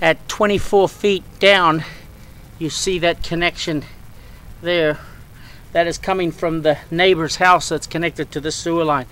at 24 feet down, you see that connection there. That is coming from the neighbor's house that's connected to the sewer line.